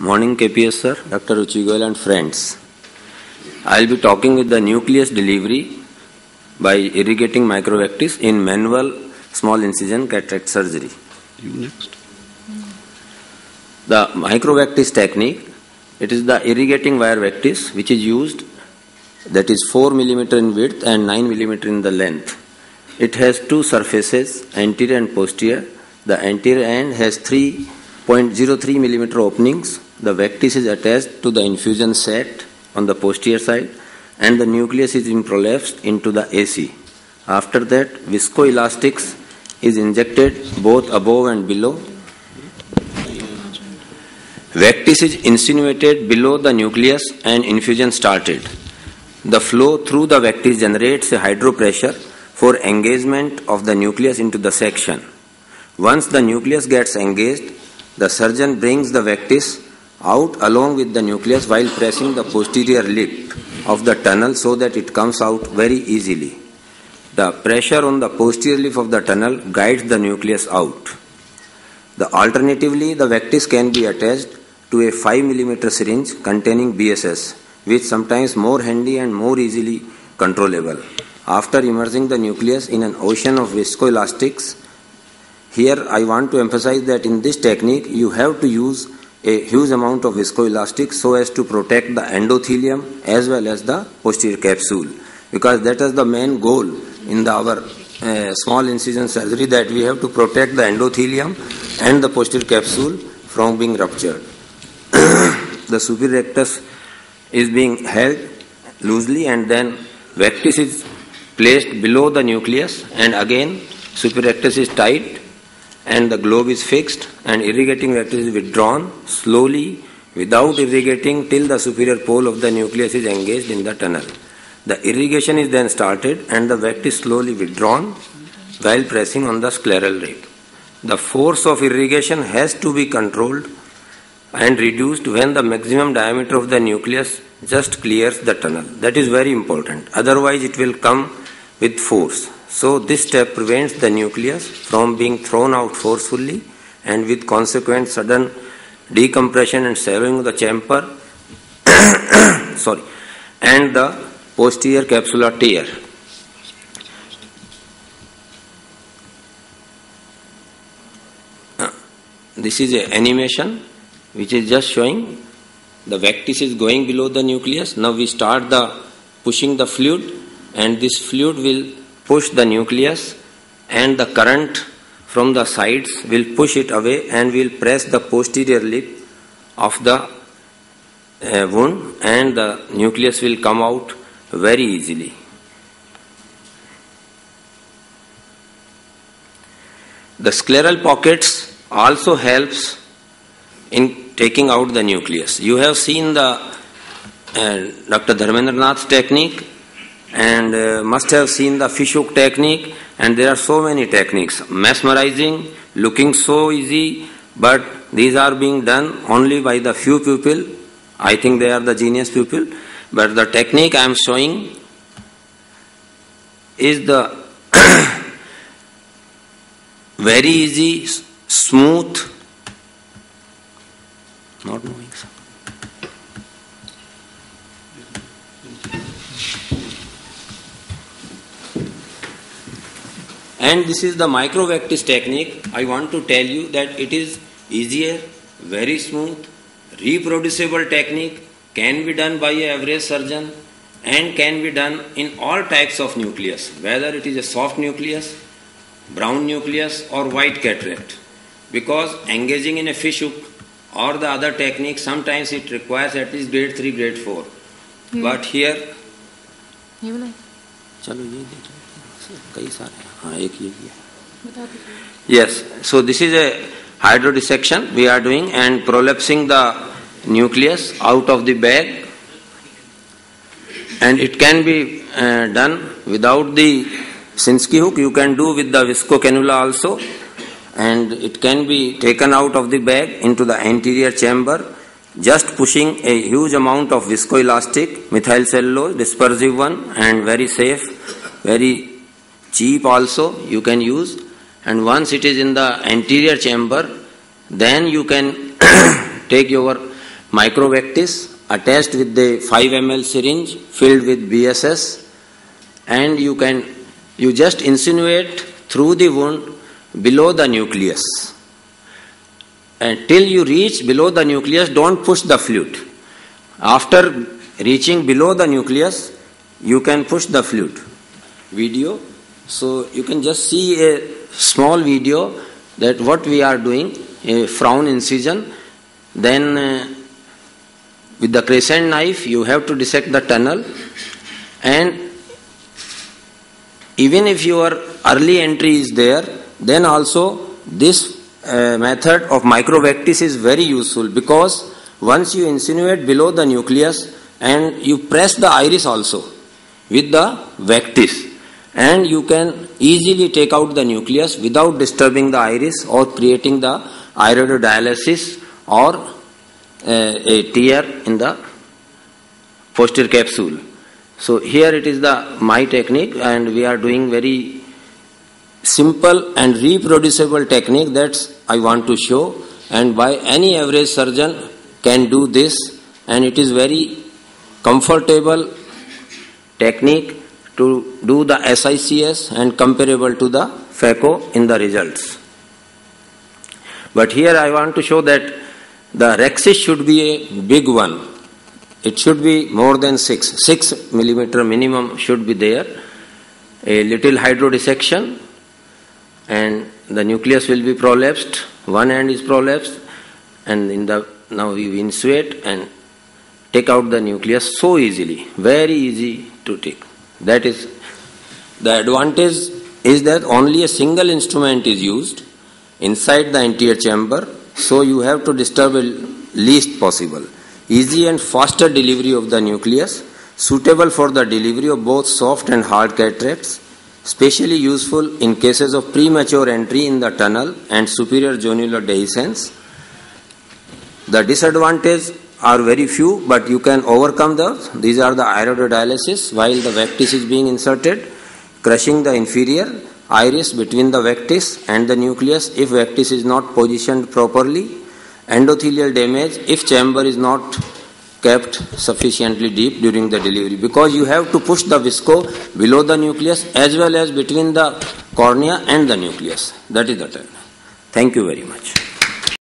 Morning KPS sir, Dr. Ruchi Goyal and friends. I will be talking with the nucleus delivery by irrigating microvectis in manual small incision cataract surgery. You next. The microvectis technique, it is the irrigating wire vectis which is used that is 4 millimeter in width and 9 millimeter in the length. It has two surfaces, anterior and posterior. The anterior end has 3.03 millimeter openings. The vectis is attached to the infusion set on the posterior side and the nucleus is prolapsed into the AC. After that, viscoelastics is injected both above and below. Vectis is insinuated below the nucleus and infusion started. The flow through the vectis generates a hydropressure for engagement of the nucleus into the section. Once the nucleus gets engaged, the surgeon brings the vectis out along with the nucleus while pressing the posterior lip of the tunnel so that it comes out very easily. The pressure on the posterior lip of the tunnel guides the nucleus out. The alternatively, the vectis can be attached to a 5 mm syringe containing BSS, which sometimes more handy and more easily controllable. After immersing the nucleus in an ocean of viscoelastics, here I want to emphasize that in this technique you have to use a huge amount of viscoelastic so as to protect the endothelium as well as the posterior capsule because that is the main goal in the, our uh, small incision surgery that we have to protect the endothelium and the posterior capsule from being ruptured. the superior rectus is being held loosely and then vectis is placed below the nucleus and again superior rectus is tight and the globe is fixed and irrigating vectis is withdrawn slowly without irrigating till the superior pole of the nucleus is engaged in the tunnel. The irrigation is then started and the vectis slowly withdrawn while pressing on the scleral rate. The force of irrigation has to be controlled and reduced when the maximum diameter of the nucleus just clears the tunnel. That is very important. Otherwise, it will come with force. So this step prevents the nucleus from being thrown out forcefully and with consequent sudden decompression and severing of the chamber sorry and the posterior capsular tear. This is a animation which is just showing the vectis is going below the nucleus. Now we start the pushing the fluid and this fluid will push the nucleus and the current from the sides will push it away and will press the posterior lip of the uh, wound and the nucleus will come out very easily. The scleral pockets also helps in taking out the nucleus. You have seen the uh, Dr. Dharmendranath technique and uh, must have seen the fish hook technique and there are so many techniques. Mesmerizing looking so easy but these are being done only by the few people. I think they are the genius people. But the technique i am showing is the very easy smooth not moving And this is the microvectis technique. I want to tell you that it is easier, very smooth, reproducible technique, can be done by a average surgeon and can be done in all types of nucleus, whether it is a soft nucleus, brown nucleus or white cataract. Because engaging in a fish hook or the other technique, sometimes it requires at least grade 3, grade 4. Hmm. But here... चलो ये देख कई सारे हाँ। एक ये भी है। Yes so this is a hydro dissection we are doing and prolapsing the nucleus out of the bag and it can be done without the Sinskey hook you can do with the visco cannula also and it can be taken out of the bag into the anterior chamber just pushing a huge amount of viscoelastic methyl cellulose dispersive one and very safe very cheap also you can use. And once it is in the anterior chamber then you can take your microvectis attached with the 5 ml syringe filled with BSS and you can you just insinuate through the wound below the nucleus till you reach below the nucleus don't push the flute. after reaching below the nucleus you can push the flute. video so you can just see a small video that what we are doing a frown incision then uh, with the crescent knife you have to dissect the tunnel and even if your early entry is there then also this uh, method of microvectis is very useful because once you insinuate below the nucleus and you press the iris also with the vectis and you can easily take out the nucleus without disturbing the iris or creating the iridodialysis or uh, a tear in the posterior capsule. So here it is the my technique and we are doing very simple and reproducible technique that I want to show and by any average surgeon can do this and it is very comfortable technique to do the SICS and comparable to the phaco in the results. But here I want to show that the rhexis should be a big one. It should be more than 6. 6 millimeter minimum should be there. A little hydrodissection and the nucleus will be prolapsed. One end is prolapsed and in the now you insuate and take out the nucleus so easily. Very easy to take. That is the advantage is that only a single instrument is used inside the anterior chamber, so you have to disturb least possible. Easy and faster delivery of the nucleus, suitable for the delivery of both soft and hard cataracts, specially useful in cases of premature entry in the tunnel and superior zonular dehiscence. The disadvantage are very few, but you can overcome those. These are the iridodialysis while the vectis is being inserted, crushing the inferior iris between the vectis and the nucleus if vectis is not positioned properly, endothelial damage if chamber is not kept sufficiently deep during the delivery because you have to push the visco below the nucleus as well as between the cornea and the nucleus. That is the time. Thank you very much.